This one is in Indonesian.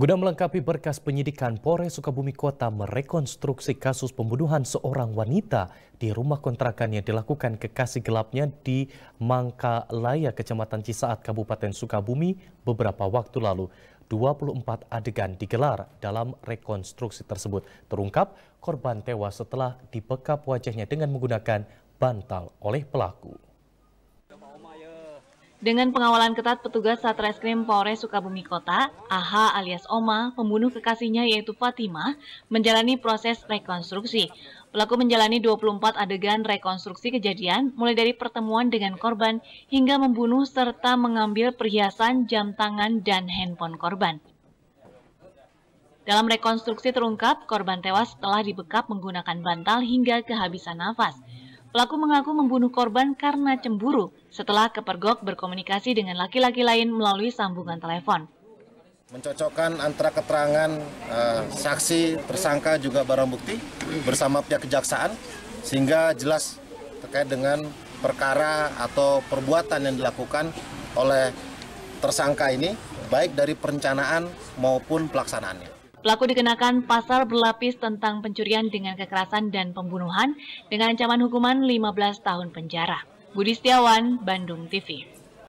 Guna melengkapi berkas penyidikan, Polres Sukabumi Kota merekonstruksi kasus pembunuhan seorang wanita di rumah kontrakan yang dilakukan kekasih gelapnya di Mangkalaya, Kecamatan Cisaat, Kabupaten Sukabumi beberapa waktu lalu. 24 adegan digelar dalam rekonstruksi tersebut. Terungkap korban tewas setelah dibekap wajahnya dengan menggunakan bantal oleh pelaku. Dengan pengawalan ketat petugas Satreskrim Polres Sukabumi Kota, AH alias Oma, pembunuh kekasihnya yaitu Fatimah, menjalani proses rekonstruksi. Pelaku menjalani 24 adegan rekonstruksi kejadian, mulai dari pertemuan dengan korban hingga membunuh serta mengambil perhiasan, jam tangan, dan handphone korban. Dalam rekonstruksi terungkap, korban tewas setelah dibekap menggunakan bantal hingga kehabisan nafas. Pelaku mengaku membunuh korban karena cemburu setelah kepergok berkomunikasi dengan laki-laki lain melalui sambungan telepon. Mencocokkan antara keterangan uh, saksi, tersangka juga barang bukti bersama pihak kejaksaan sehingga jelas terkait dengan perkara atau perbuatan yang dilakukan oleh tersangka ini baik dari perencanaan maupun pelaksanaannya. Pelaku dikenakan pasal berlapis tentang pencurian dengan kekerasan dan pembunuhan dengan ancaman hukuman 15 tahun penjara. Budi Setiawan, Bandung TV.